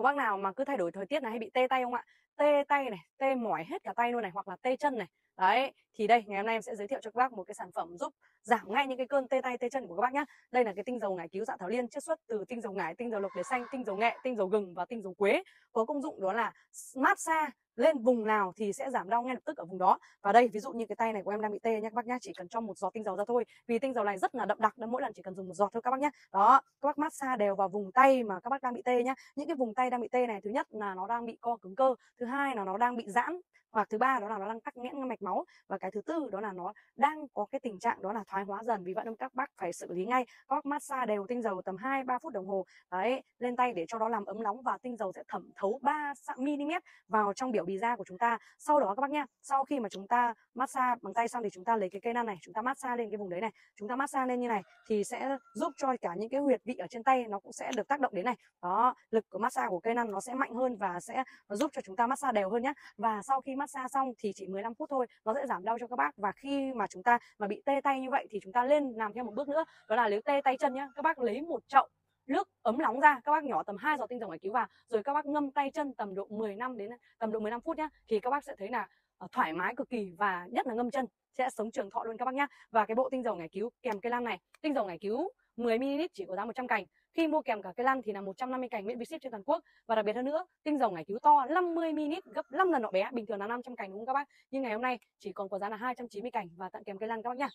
có bác nào mà cứ thay đổi thời tiết này hay bị tê tay không ạ? Tê tay này, tê mỏi hết cả tay luôn này, hoặc là tê chân này đấy thì đây ngày hôm nay em sẽ giới thiệu cho các bác một cái sản phẩm giúp giảm ngay những cái cơn tê tay tê chân của các bác nhé đây là cái tinh dầu ngải cứu dạ thảo liên chiết xuất từ tinh dầu ngải tinh dầu lộc đế xanh tinh dầu nghệ tinh dầu gừng và tinh dầu quế. Có công dụng đó là massage lên vùng nào thì sẽ giảm đau ngay lập tức ở vùng đó. Và đây ví dụ như cái tay này của em đang bị tê nhé các bác nhé chỉ cần cho một giọt tinh dầu ra thôi. Vì tinh dầu này rất là đậm đặc nên mỗi lần chỉ cần dùng một giọt thôi các bác nhé đó các bác massage đều vào vùng tay mà các bác đang bị tê nhá. Những cái vùng tay đang bị tê này thứ nhất là nó đang bị co cứng cơ thứ hai là nó đang bị giãn hoặc thứ ba đó là nó đang tắc nghẽn mạch máu và cái thứ tư đó là nó đang có cái tình trạng đó là thoái hóa dần. Vì vậy nên các bác phải xử lý ngay. Các bác massage đều tinh dầu tầm 2 3 phút đồng hồ. Đấy, lên tay để cho nó làm ấm nóng và tinh dầu sẽ thẩm thấu 3 mm vào trong biểu bì da của chúng ta. Sau đó các bác nhá sau khi mà chúng ta massage bằng tay xong thì chúng ta lấy cái cây nan này, chúng ta massage lên cái vùng đấy này. Chúng ta massage lên như này thì sẽ giúp cho cả những cái huyệt vị ở trên tay nó cũng sẽ được tác động đến này. Đó, lực của massage của cây nan nó sẽ mạnh hơn và sẽ giúp cho chúng ta massage đều hơn nhé và sau khi massage xong thì chỉ 15 phút thôi nó sẽ giảm đau cho các bác. Và khi mà chúng ta mà bị tê tay như vậy thì chúng ta lên làm thêm một bước nữa, đó là nếu tê tay chân nhá, các bác lấy một chậu nước ấm nóng ra, các bác nhỏ tầm 2 giọt tinh dầu ngoại cứu vào, rồi các bác ngâm tay chân tầm độ 10 năm đến, tầm độ 15 phút nhá, thì các bác sẽ thấy là ờ, thoải mái cực kỳ và nhất là ngâm chân sẽ sống trường thọ luôn các bác nhá. Và cái bộ tinh dầu ngải cứu kèm cây lan này, tinh dầu ngải cứu 10 ml chỉ có giá 100 cành. Khi mua kèm cả cây lăn thì là 150 cành miễn phí ship trên toàn quốc. Và đặc biệt hơn nữa, tinh dầu ngải cứu to 50 ml gấp 5 lần nọ bé, bình thường là 500 cành đúng không các bác? Nhưng ngày hôm nay chỉ còn có giá là 290 cành và tặng kèm cây lăn các bác nhá.